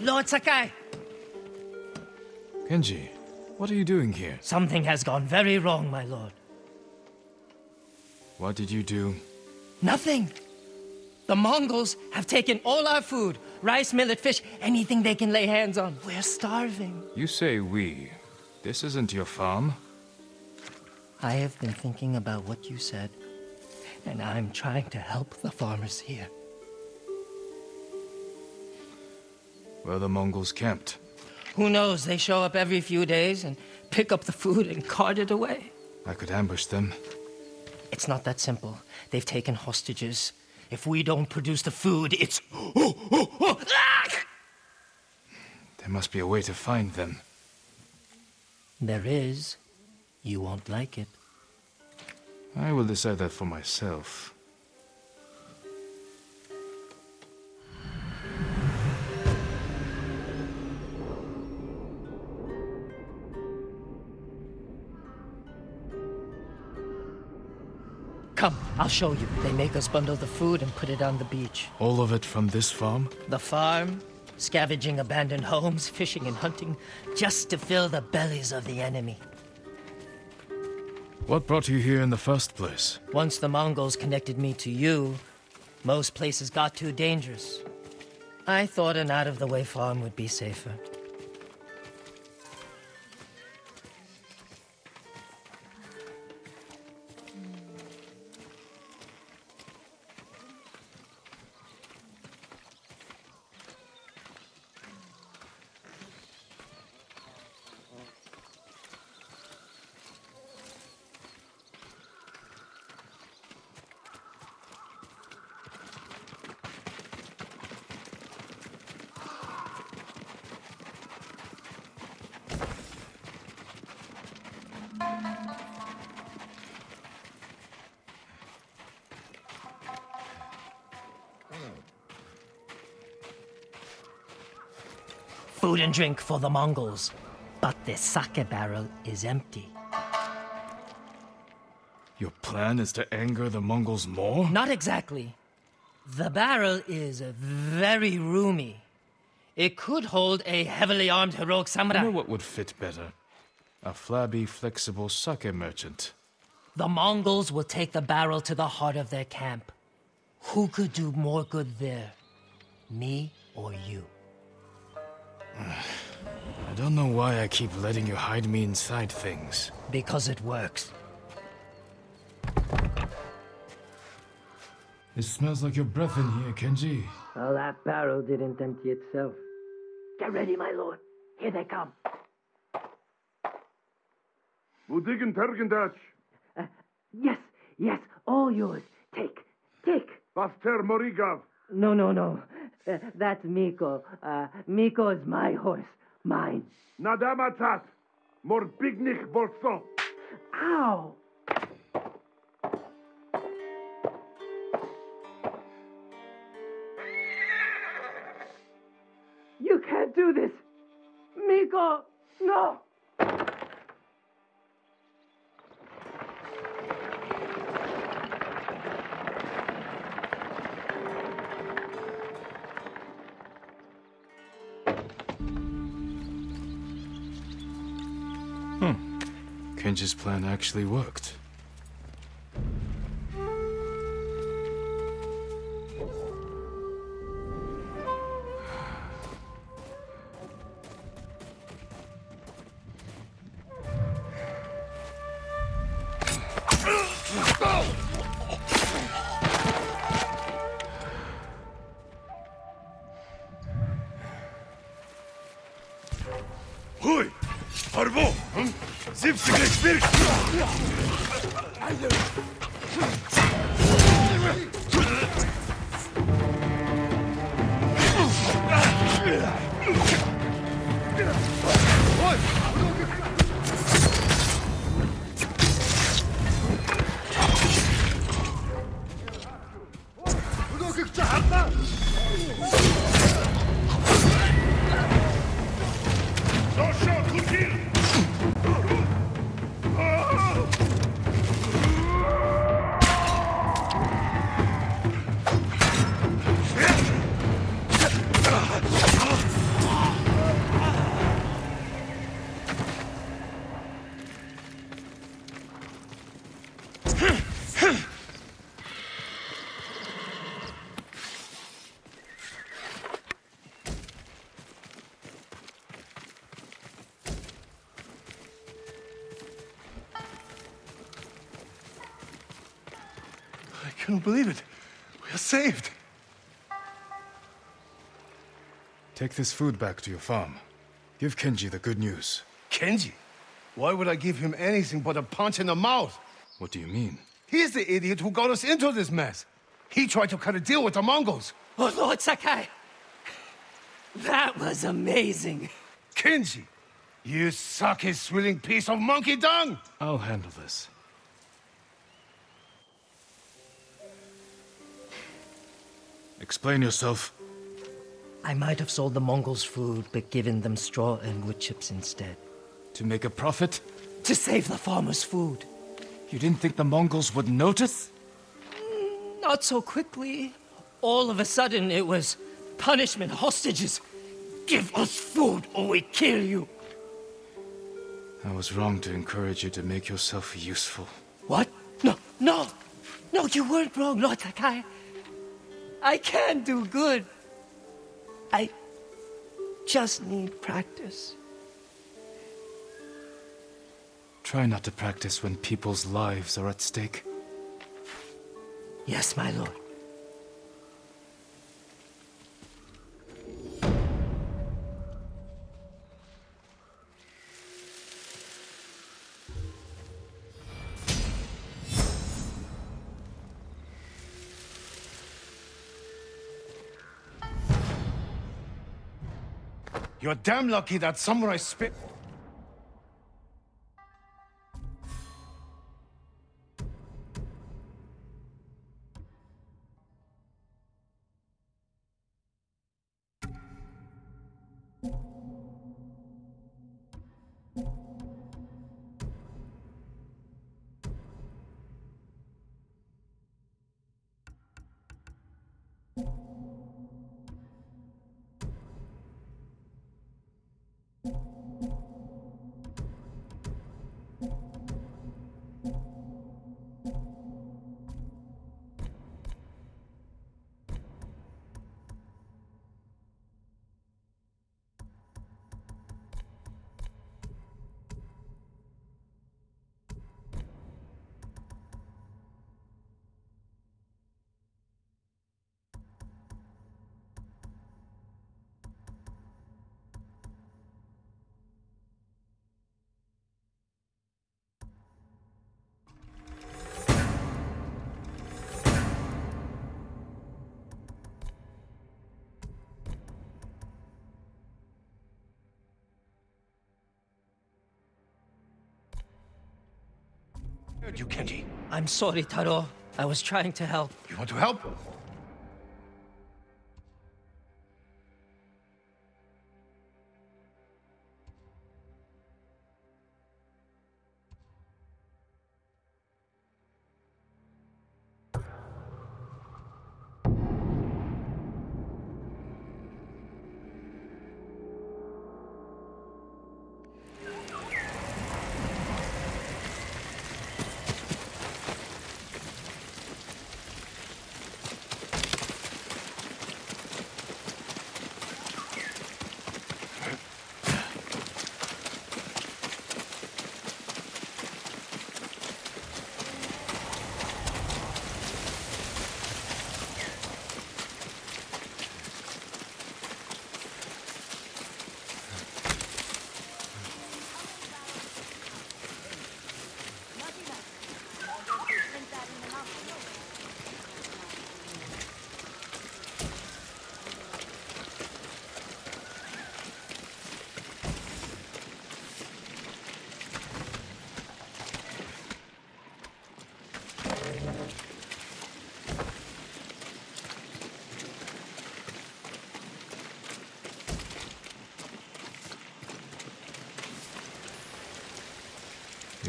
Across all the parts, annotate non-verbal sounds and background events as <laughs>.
Lord Sakai, Kenji, what are you doing here? something has gone very wrong, my lord. What did you do? Nothing. The Mongols have taken all our food rice, millet, fish, anything they can lay hands on. We're starving. You say we. This isn't your farm. I have been thinking about what you said, and I'm trying to help the farmers here. Where the Mongols camped. Who knows? They show up every few days and pick up the food and cart it away. I could ambush them. It's not that simple. They've taken hostages. If we don't produce the food, it's. Oh, oh, oh, ah! There must be a way to find them. There is. You won't like it. I will decide that for myself. I'll show you. They make us bundle the food and put it on the beach. All of it from this farm? The farm, scavenging abandoned homes, fishing and hunting, just to fill the bellies of the enemy. What brought you here in the first place? Once the Mongols connected me to you, most places got too dangerous. I thought an out of the way farm would be safer. And drink for the Mongols. But the sake barrel is empty. Your plan is to anger the Mongols more? Not exactly. The barrel is very roomy. It could hold a heavily armed heroic I samurai. know what would fit better. A flabby, flexible sake merchant. The Mongols will take the barrel to the heart of their camp. Who could do more good there? Me or you? I don't know why I keep letting you hide me inside things. Because it works. It smells like your breath in here, Kenji. Well, that barrel didn't empty itself. Get ready, my lord. Here they come. Budigen Tergendach, uh, Yes, yes, all yours. Take, take. Baster Morigav, No, no, no. Uh, that's Miko. Uh, Miko is my horse. Mine. Nadamatat, Morbignik Borso. Ow! You can't do this! Miko! No! Kenji's plan actually worked. Cannot believe it. We are saved. Take this food back to your farm. Give Kenji the good news. Kenji? Why would I give him anything but a punch in the mouth? What do you mean? He's the idiot who got us into this mess. He tried to cut a deal with the Mongols. Oh, Lord Sakai! That was amazing. Kenji, you sake-swilling piece of monkey dung! I'll handle this. Explain yourself. I might have sold the Mongols food, but given them straw and wood chips instead. To make a profit? To save the farmers' food. You didn't think the Mongols would notice? Mm, not so quickly. All of a sudden, it was punishment, hostages. Give us food or we kill you. I was wrong to encourage you to make yourself useful. What? No, no! No, you weren't wrong, Lord Sakai. I can do good. I just need practice. Try not to practice when people's lives are at stake. Yes, my lord. You're damn lucky that samurai spit... You, Kenji. I'm sorry, Taro. I was trying to help. You want to help?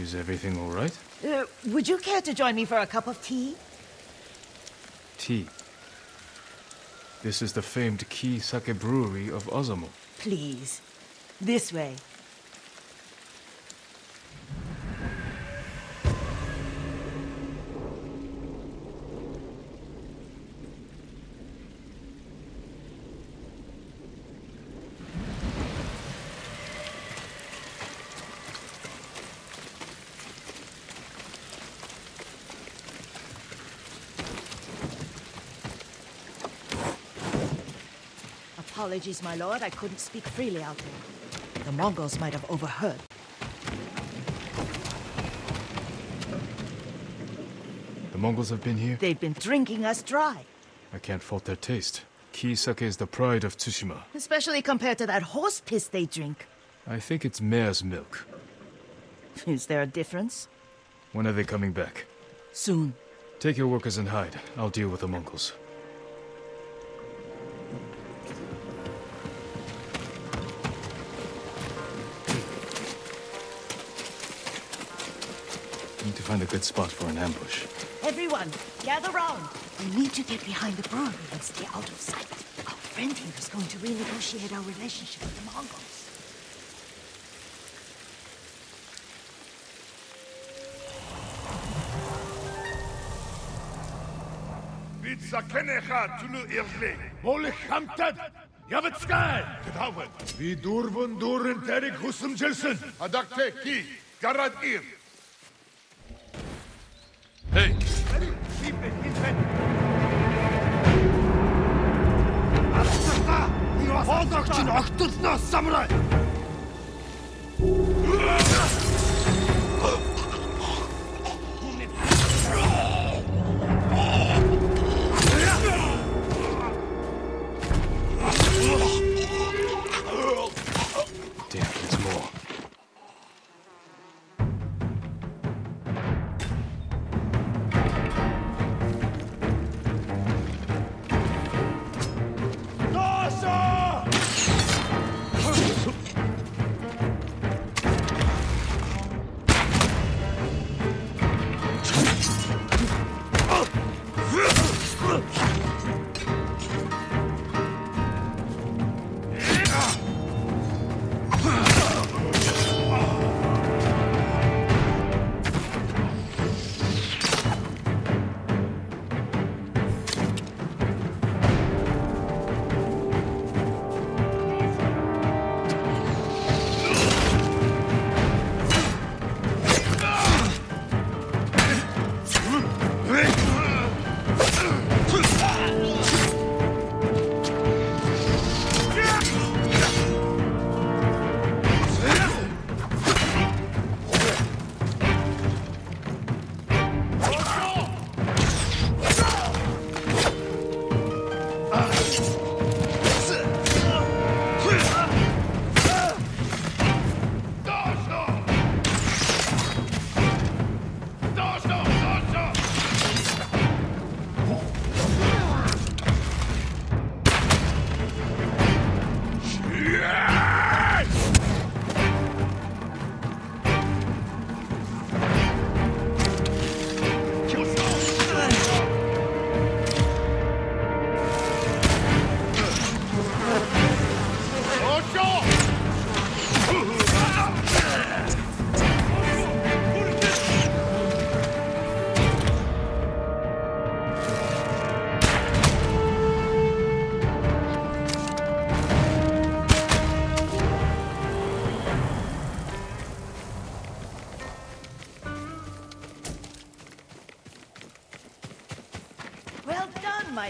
Is everything all right? Uh, would you care to join me for a cup of tea? Tea. This is the famed Key Sake Brewery of Ozumo. Please. This way. Apologies, my lord. I couldn't speak freely out there. The Mongols might have overheard. The Mongols have been here? They've been drinking us dry. I can't fault their taste. Key sake is the pride of Tsushima. Especially compared to that horse piss they drink. I think it's mare's milk. <laughs> Is there a difference? When are they coming back? Soon. Take your workers and hide. I'll deal with the Mongols. find a good spot for an ambush. Everyone, gather round. We need to get behind the brewery and stay out of sight. Our friend here is going to renegotiate our relationship with the Mongols. מתסכנך תולו אירלי. Molich Hamtad! Yavitskay! Gedauwen. Wie durven duren terik husum jelsen. Adakte ki. Garad Хоолойгч нь огтлноос самраа.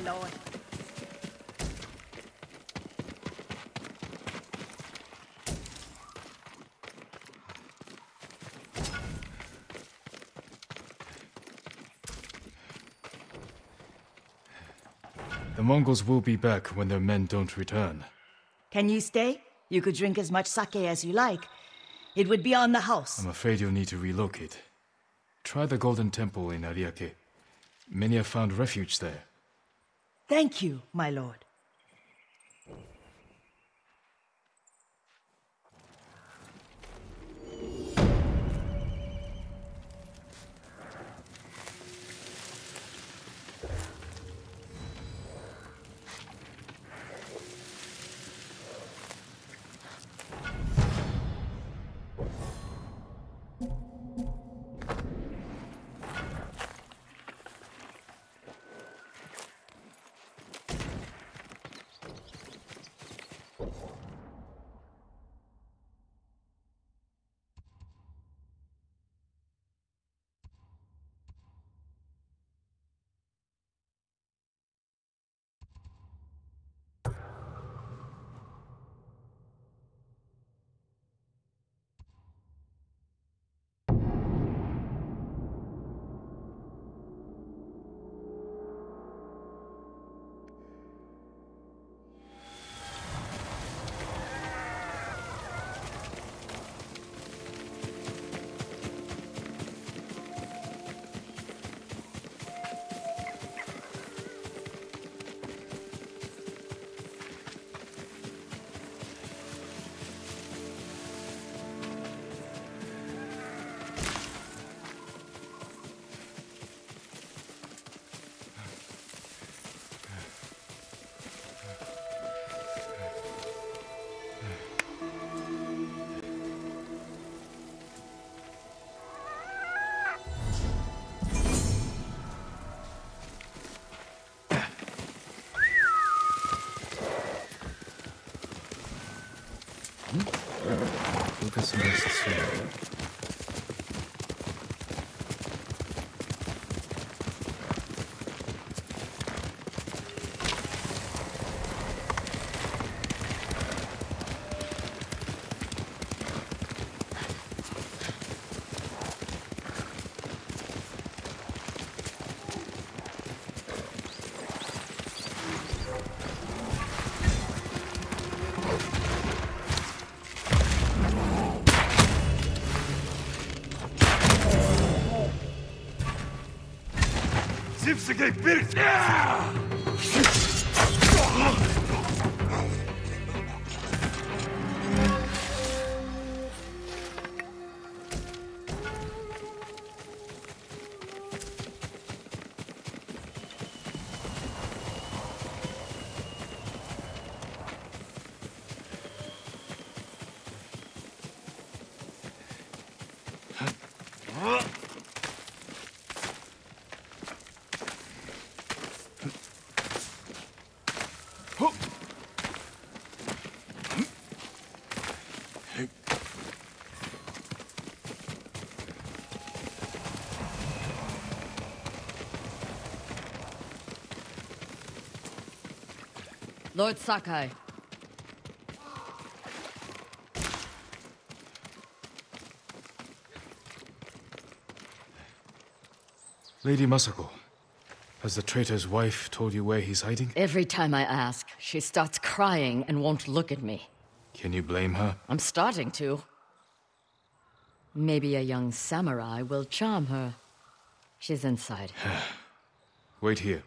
My lord. The Mongols will be back when their men don't return. Can you stay? You could drink as much sake as you like. It would be on the house. I'm afraid you'll need to relocate. Try the Golden Temple in Ariake. Many have found refuge there. Thank you, my lord. Zipsige Lord Sakai. Lady Masako, has the traitor's wife told you where he's hiding? Every time I ask, she starts crying and won't look at me. Can you blame her? I'm starting to. Maybe a young samurai will charm her. She's inside. <sighs> Wait here.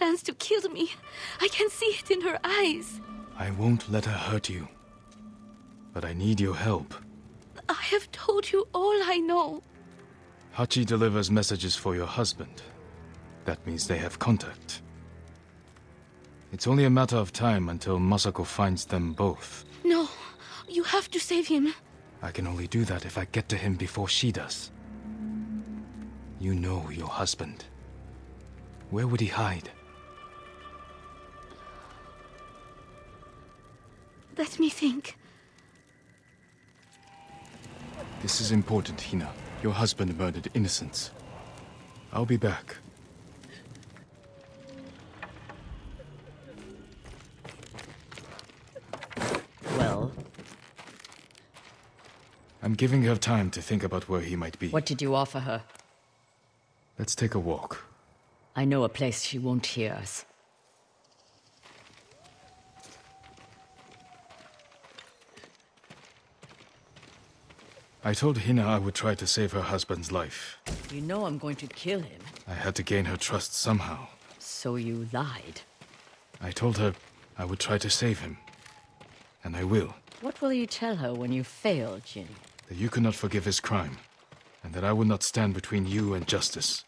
Plans to kill me. I can see it in her eyes. I won't let her hurt you. But I need your help. I have told you all I know. Hachi delivers messages for your husband. That means they have contact. It's only a matter of time until Masako finds them both. No, you have to save him. I can only do that if I get to him before she does. You know your husband. Where would he hide? Let me think. This is important, Hina. Your husband murdered innocents. I'll be back. Well, I'm giving her time to think about where he might be. what did you offer her? Let's take a walk. I know a place she won't hear us. I told Hina I would try to save her husband's life. You know I'm going to kill him, I had to gain her trust somehow. so you lied. I told her I would try to save him. And I will. What will you tell her when you fail, Jin? That you cannot forgive his crime. And that I will not stand between you and justice.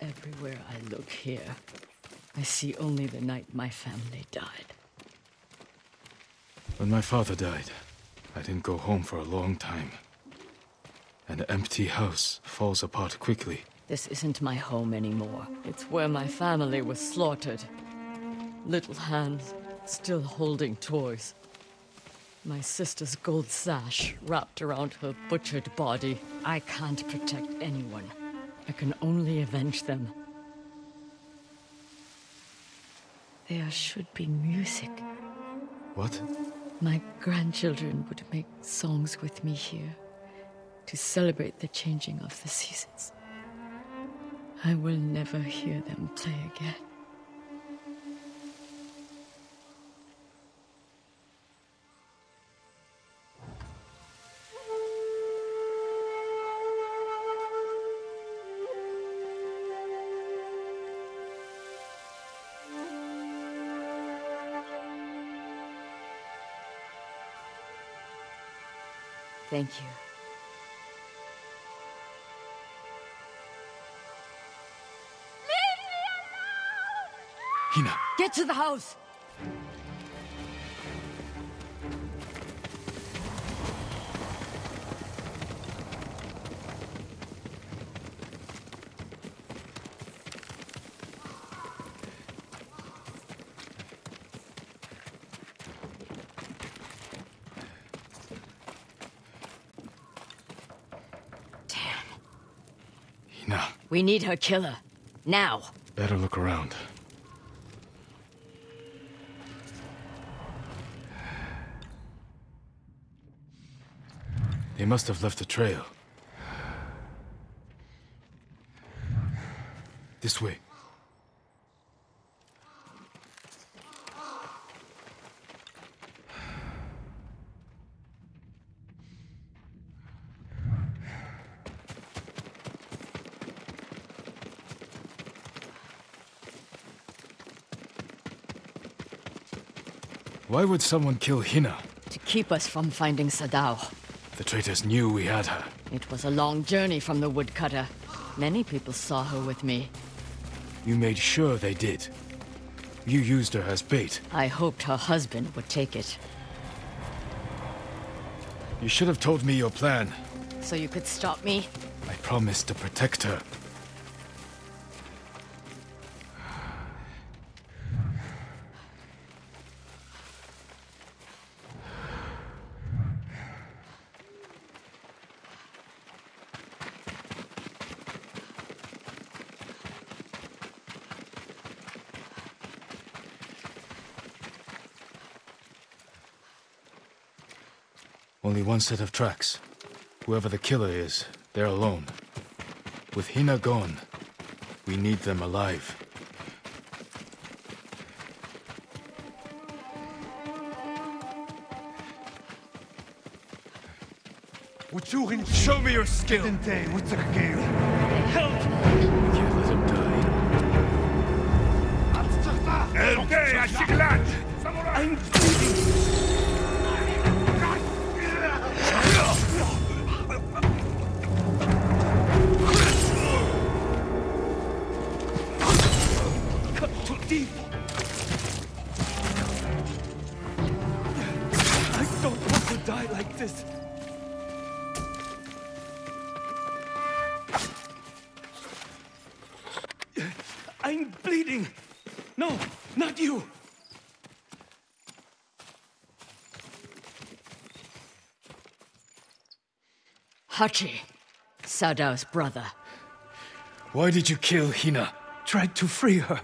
Everywhere I look here, I see only the night my family died. When my father died, I didn't go home for a long time. An empty house falls apart quickly. This isn't my home anymore. It's where my family was slaughtered. Little hands still holding toys. My sister's gold sash wrapped around her butchered body. I can't protect anyone. I can only avenge them. There should be music. What? My grandchildren would make songs with me here to celebrate the changing of the seasons. I will never hear them play again. Thank you. Hina! Get to the house! We need her killer. Now. better look around. They must have left a trail. This way. Why would someone kill Hina? To keep us from finding Sadao. The traitors knew we had her. It was a long journey from the woodcutter. Many people saw her with me. You made sure they did. You used her as bait. I hoped her husband would take it. You should have told me your plan. So you could stop me? I promised to protect her. Only one set of tracks. Whoever the killer is, they're alone. With Hina gone, we need them alive. Would you show me your skill! We can't let him die. Okay, Ashiglat! I'm Cut too. I don't want to die like this. I'm bleeding. No, not you. Hachi, Sadao's brother. Why did you kill Hina? Tried to free her.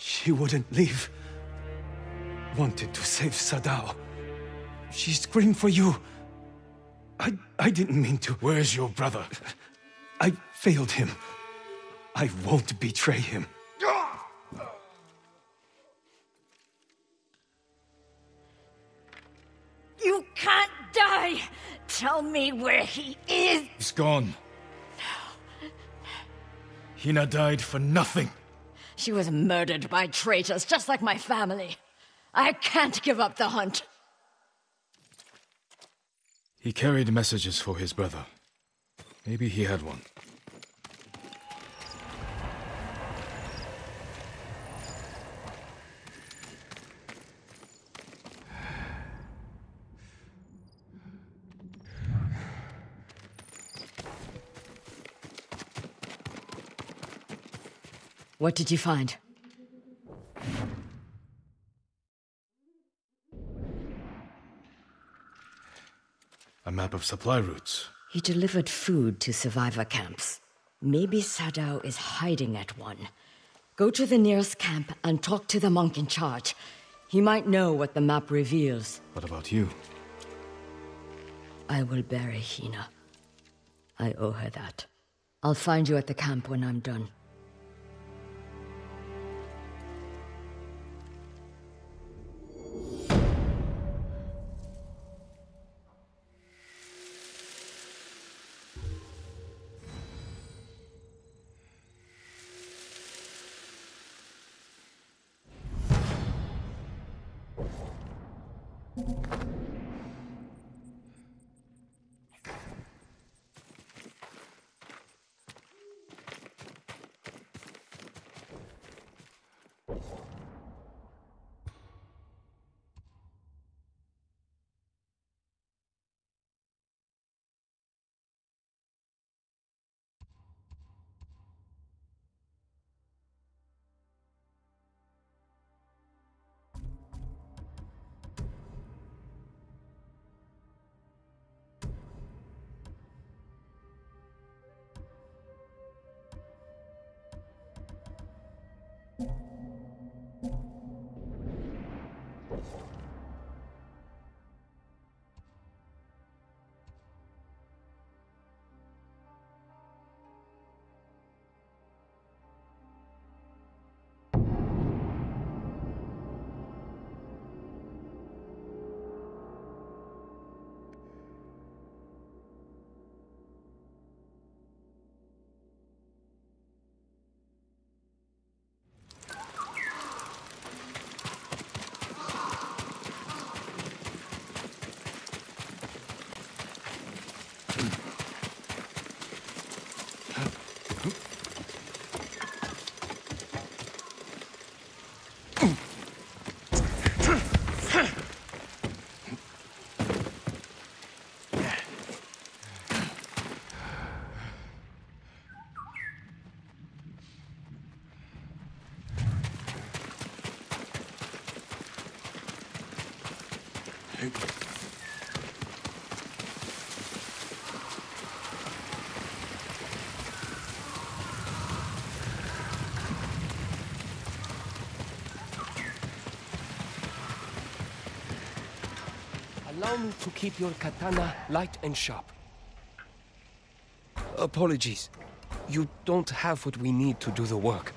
She wouldn't leave. Wanted to save Sadao. She screamed for you. I, I didn't mean to. Where's your brother? I failed him. I won't betray him. You can't die! Tell me where he is! He's gone. Hina died for nothing. She was murdered by traitors, just like my family. I can't give up the hunt. He carried messages for his brother. Maybe he had one. What did you find? A map of supply routes. He delivered food to survivor camps. Maybe Sadao is hiding at one. Go to the nearest camp and talk to the monk in charge. He might know what the map reveals. What about you? I will bury Hina. I owe her that. I'll find you at the camp when I'm done. Allow me to keep your katana light and sharp. Apologies. You don't have what we need to do the work.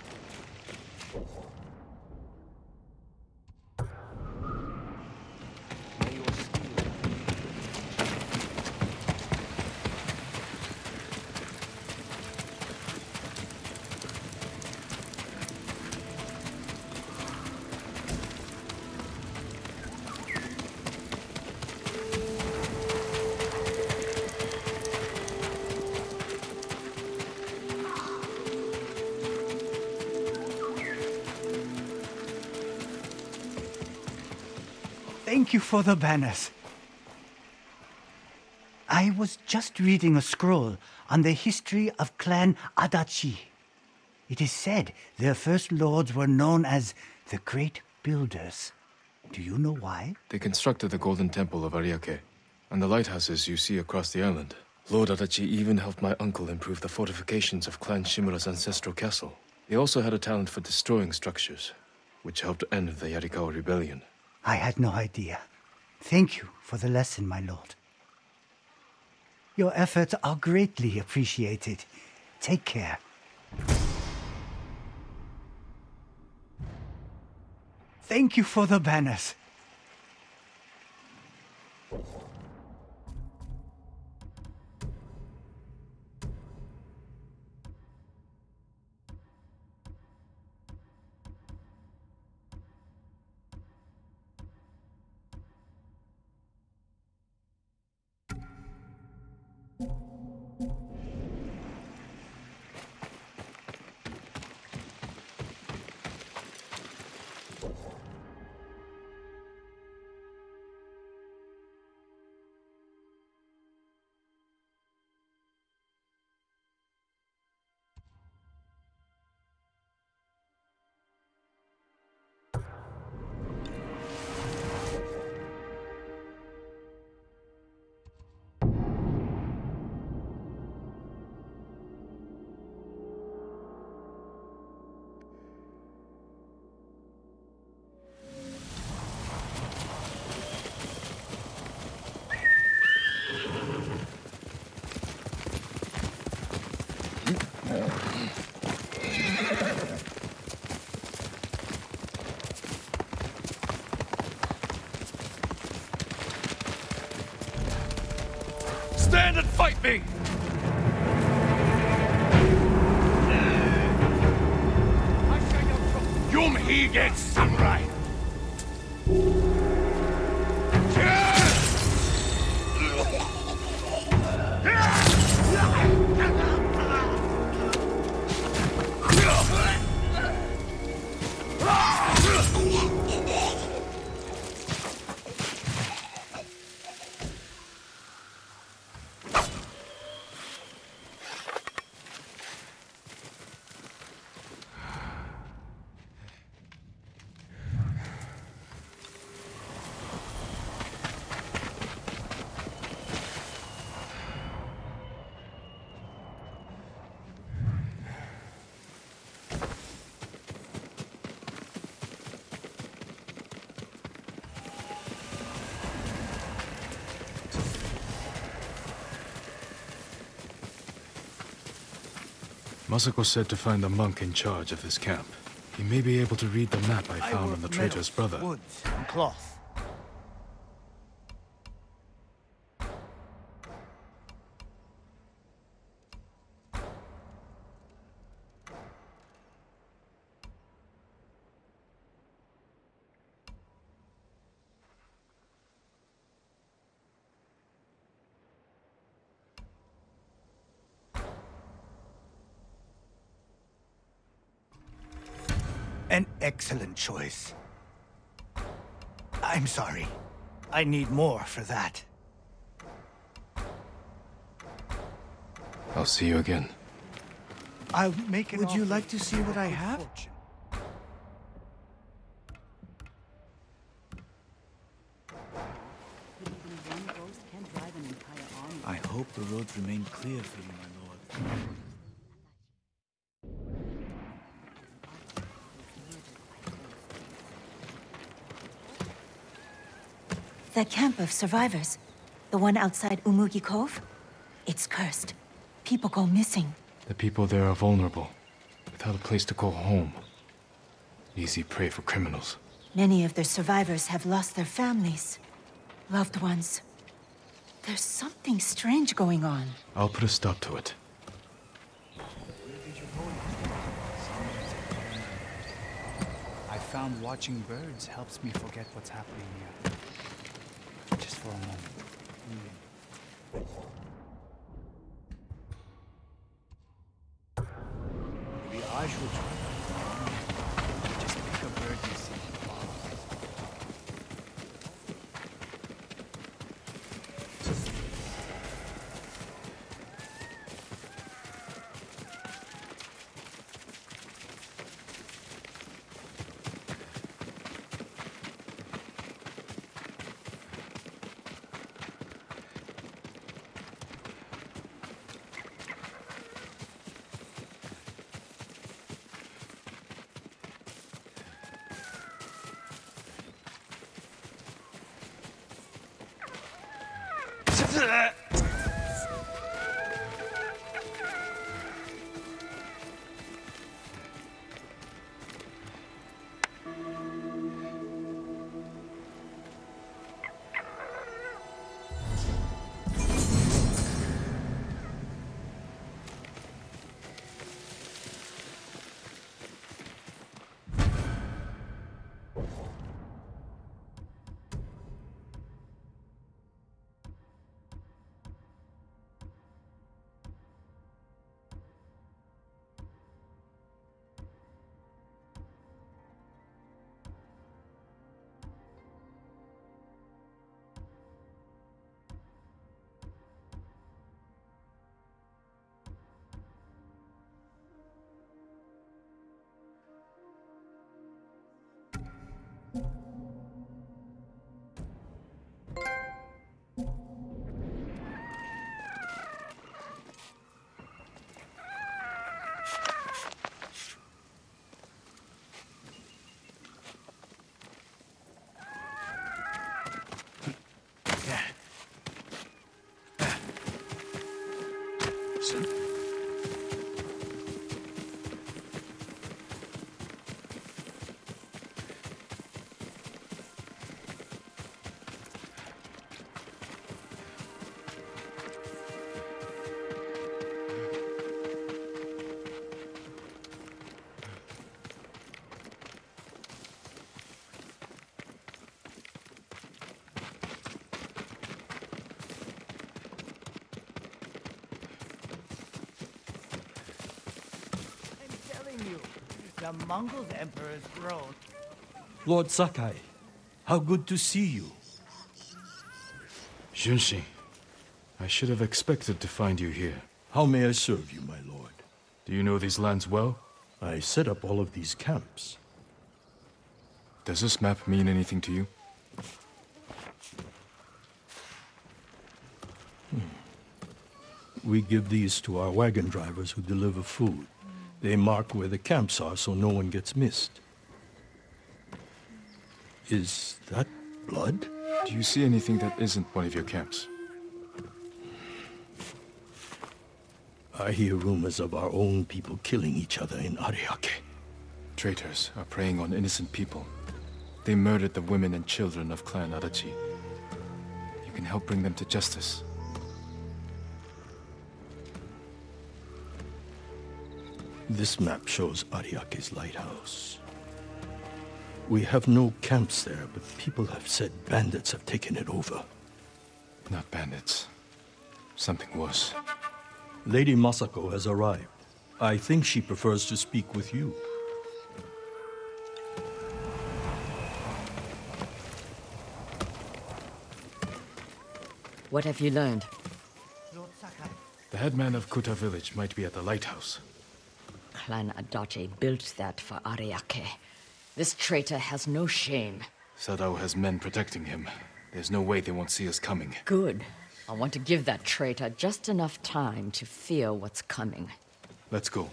Thank you for the banners. I was just reading a scroll on the history of Clan Adachi. It is said their first lords were known as the Great Builders. Do you know why? They constructed the Golden Temple of Ariake and the lighthouses you see across the island. Lord Adachi even helped my uncle improve the fortifications of Clan Shimura's ancestral castle. He also had a talent for destroying structures, which helped end the Yarikawa rebellion. I had no idea. Thank you for the lesson, my lord. Your efforts are greatly appreciated. Take care. Thank you for the banners. Fight me! Yum Hige Samurai! Masako said to find the monk in charge of this camp. He may be able to read the map I found on the traitor's brother. Woods and cloth. An excellent choice. I'm sorry. I need more for that. I'll see you again. I'll make it. Would you like to see what I have? I hope the roads remain clear for you, my lord. That camp of survivors, the one outside Umugi Cove, it's cursed. People go missing. The people there are vulnerable, without a place to call home. Easy prey for criminals. Many of the survivors have lost their families, loved ones. There's something strange going on. I'll put a stop to it. I found watching birds helps me forget what's happening here. Just Ugh. <laughs> The Mongol Emperor's throne. Lord Sakai, how good to see you. Junshin, I should have expected to find you here. How may I serve you, my lord? Do you know these lands well? I set up all of these camps. Does this map mean anything to you? Hmm. We give these to our wagon drivers who deliver food. They mark where the camps are so no one gets missed. Is that blood? Do you see anything that isn't one of your camps? I hear rumors of our own people killing each other in Ariake. Traitors are preying on innocent people. They murdered the women and children of Clan Adachi. You can help bring them to justice. This map shows Ariake's lighthouse. We have no camps there, but people have said bandits have taken it over. Not bandits. Something worse. Lady Masako has arrived. I think she prefers to speak with you. What have you learned? Lord Sakai. The headman of Kuta village might be at the lighthouse. Clan Adachi built that for Ariake. This traitor has no shame. Sadao has men protecting him. There's no way they won't see us coming. Good. I want to give that traitor just enough time to fear what's coming. Let's go.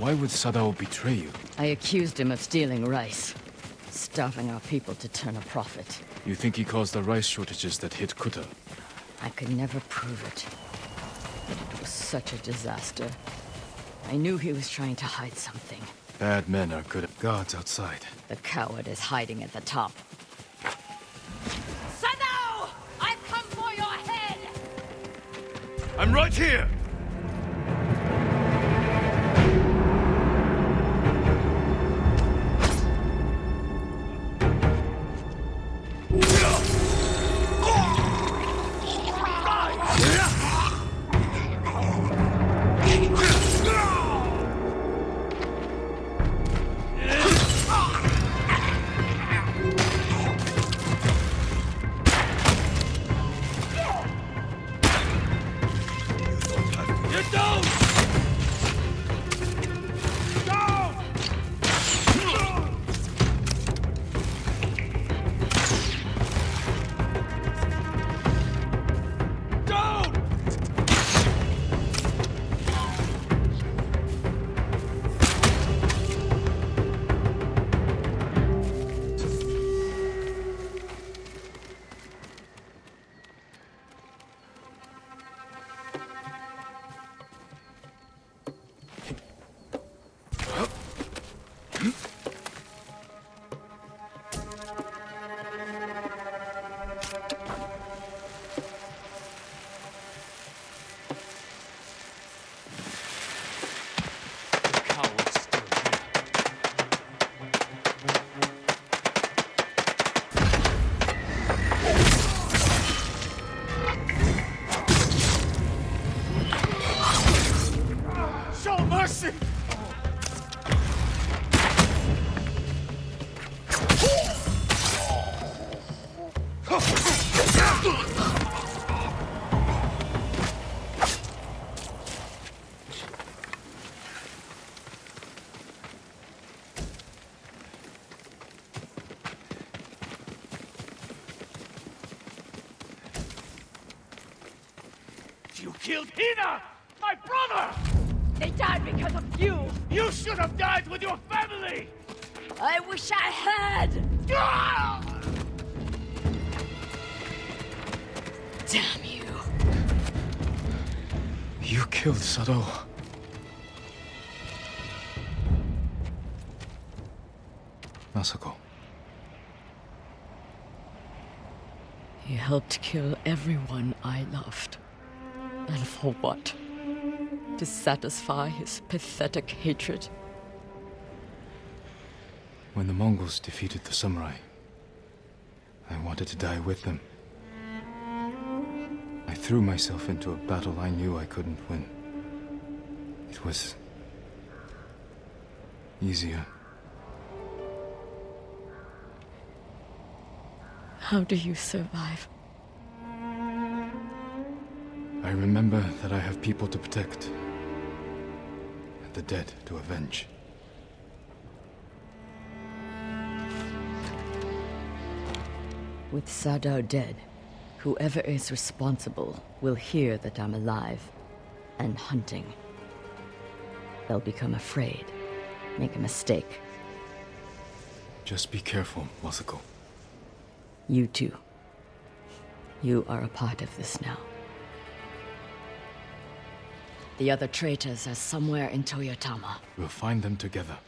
Why would Sadao betray you? I accused him of stealing rice, starving our people to turn a profit. You think he caused the rice shortages that hit Kuta? I could never prove it. But it was such a disaster. I knew he was trying to hide something. Bad men are good at guards outside. The coward is hiding at the top. Sadao! I've come for your head! I'm right here! Everyone I loved. And for what? To satisfy his pathetic hatred? When the Mongols defeated the samurai, I wanted to die with them. I threw myself into a battle I knew I couldn't win. It was easier. How do you survive? I remember that I have people to protect, and the dead to avenge. With Sadao dead, whoever is responsible will hear that I'm alive and hunting. They'll become afraid, make a mistake. Just be careful, Masako. You too. You are a part of this now. The other traitors are somewhere in Toyotama. We'll find them together.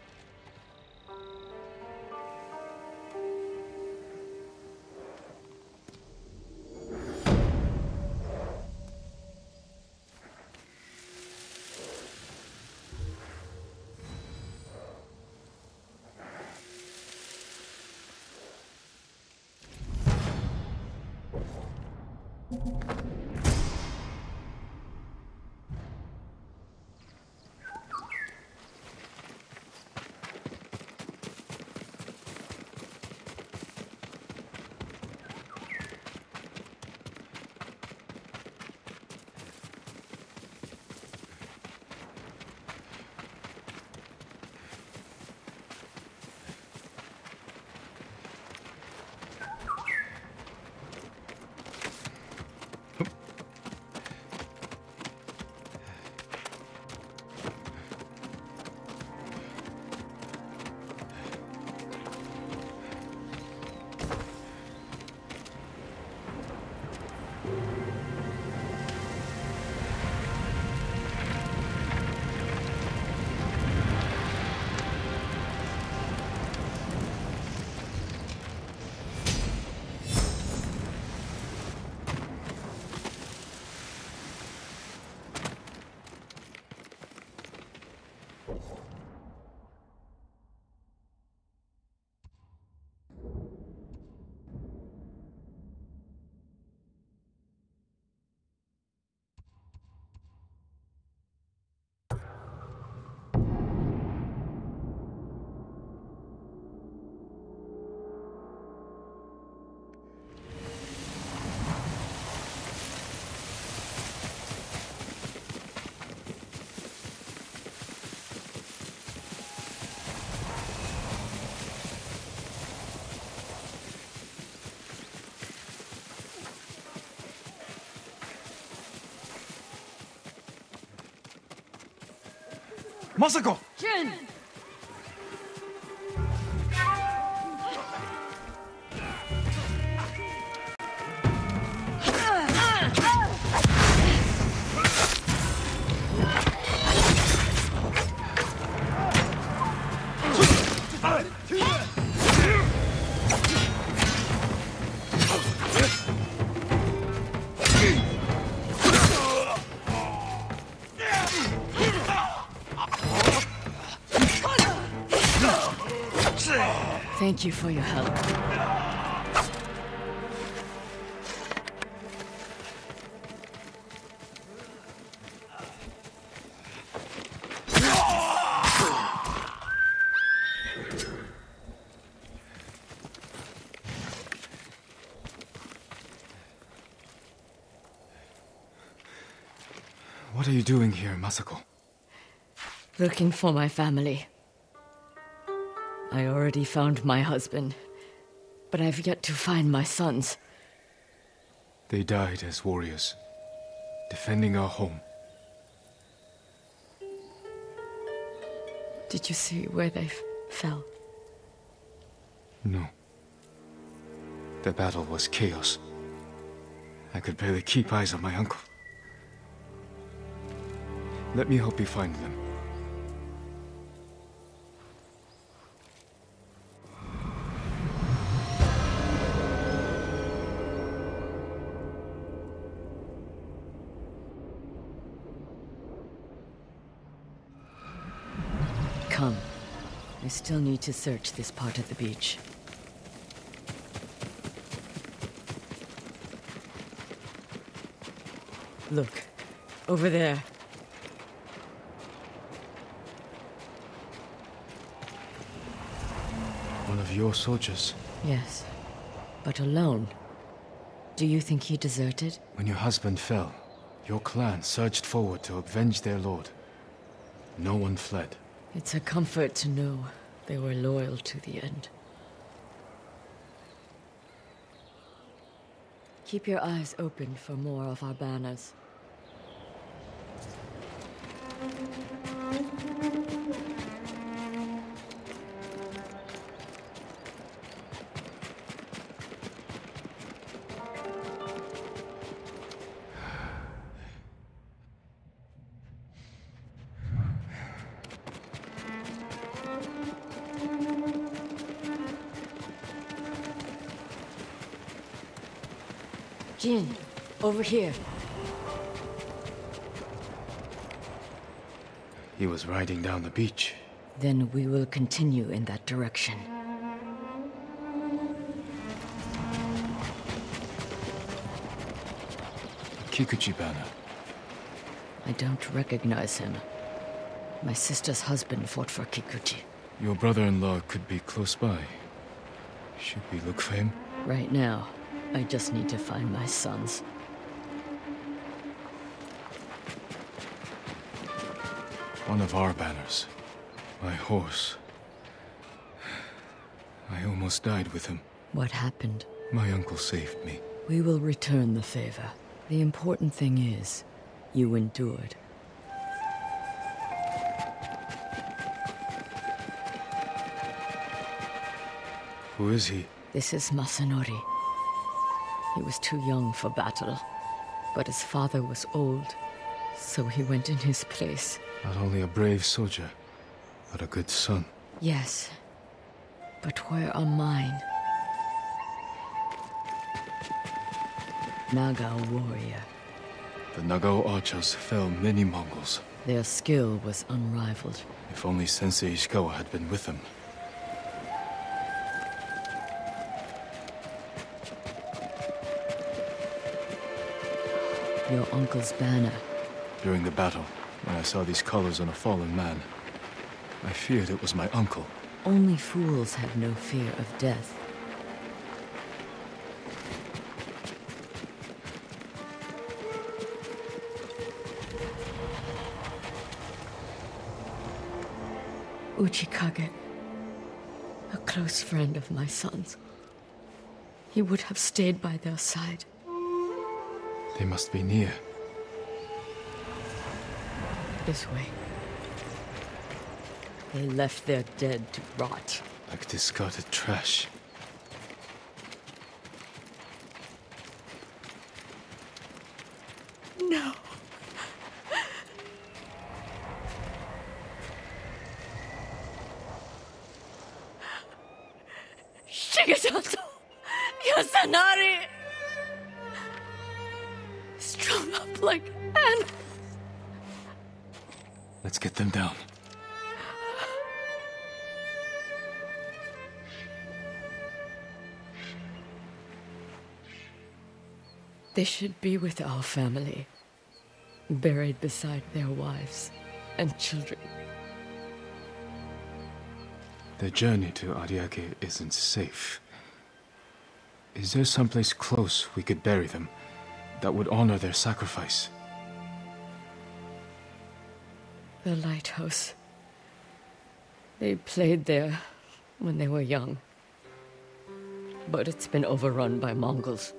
Masako! Jin! Thank you for your help. What are you doing here, Masako? Looking for my family. Already found my husband, but I've yet to find my sons. They died as warriors, defending our home. Did you see where they fell? No. The battle was chaos. I could barely keep eyes on my uncle. Let me help you find them. Still need to search this part of the beach. Look. Over there. One of your soldiers. Yes. But alone. Do you think he deserted? When your husband fell, your clan surged forward to avenge their lord. No one fled. It's a comfort to know they were loyal to the end. Keep your eyes open for more of our banners. Over here. He was riding down the beach. Then we will continue in that direction. Kikuchi banner. I don't recognize him. My sister's husband fought for Kikuchi. Your brother-in-law could be close by. Should we look for him? Right now, I just need to find my sons. One of our banners. My horse. I almost died with him. What happened? My uncle saved me. We will return the favor. The important thing is, you endured. Who is he? This is Masanori. He was too young for battle, but his father was old, so he went in his place. Not only a brave soldier, but a good son. Yes, but where are mine? Nagao warrior. The Nagao archers fell many Mongols. Their skill was unrivaled. If only Sensei Ishikawa had been with them. Your uncle's banner. During the battle, when I saw these colors on a fallen man, I feared it was my uncle. Only fools have no fear of death. Uchikage, a close friend of my son's. He would have stayed by their side. They must be near. This way. They left their dead to rot. Like discarded trash. They should be with our family, buried beside their wives and children. The journey to Ariake isn't safe. Is there someplace close we could bury them that would honor their sacrifice? The lighthouse. They played there when they were young. But it's been overrun by Mongols.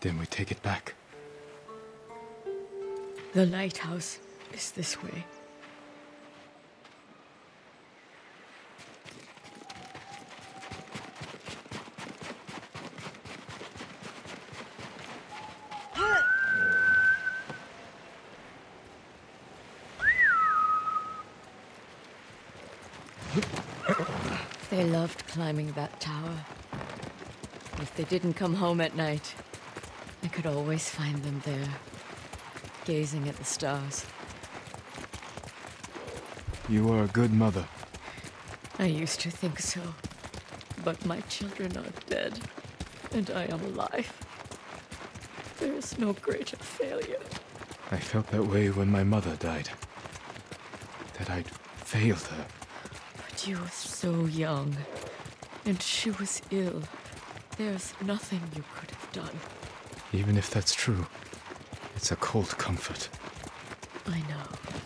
Then we take it back. The lighthouse is this way. They loved climbing that tower. If they didn't come home at night, could always find them there, gazing at the stars. You are a good mother. I used to think so, but my children are dead, and I am alive. There is no greater failure. I felt that way when my mother died. That I'd failed her. But you were so young, and she was ill. There's nothing you could have done. Even if that's true, it's a cold comfort. I know.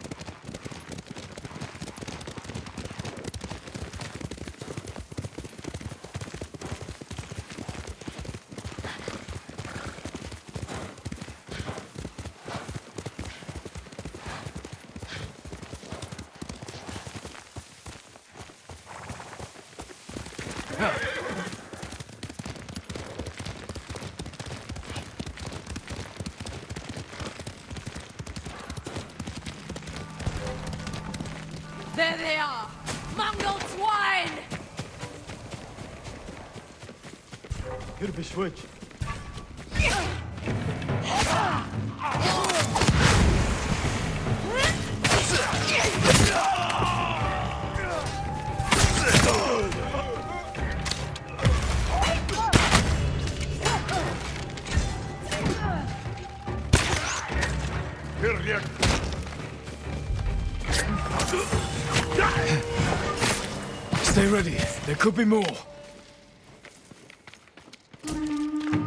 Could be more.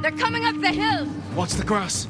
They're coming up the hill! Watch the grass.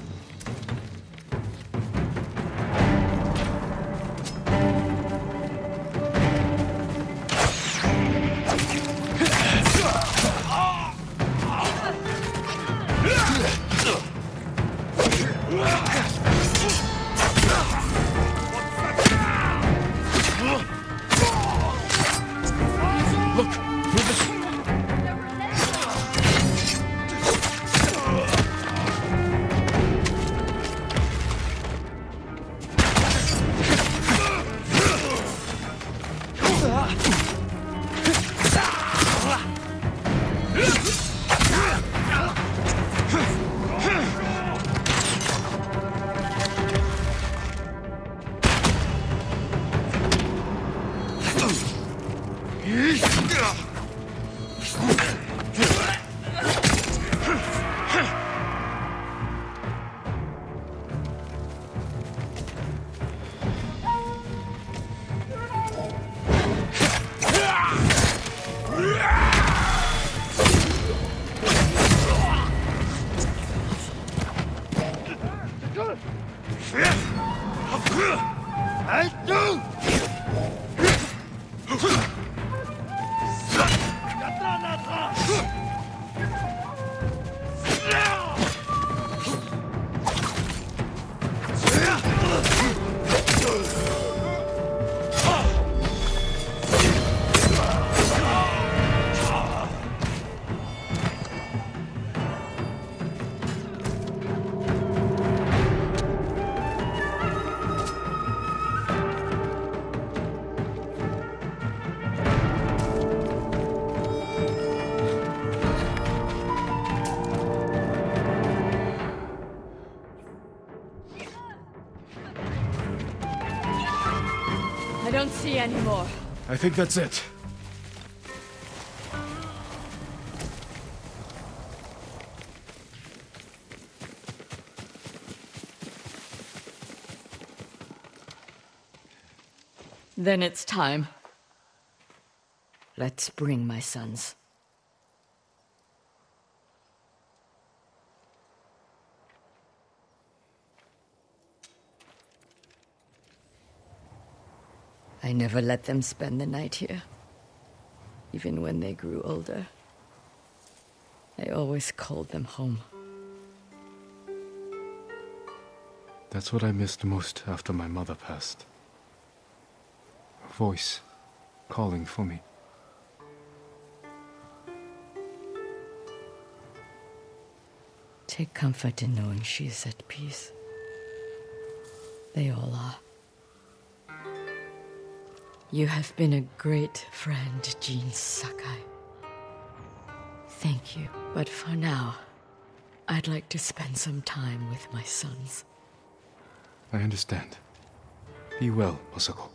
Don't see any more. I think that's it. Then it's time. Let's bring my sons. I never let them spend the night here, even when they grew older. I always called them home. That's what I missed most after my mother passed. Her voice calling for me. Take comfort in knowing she is at peace. They all are. You have been a great friend, Jin Sakai. Thank you. But for now, I'd like to spend some time with my sons. I understand. Be well, Masako.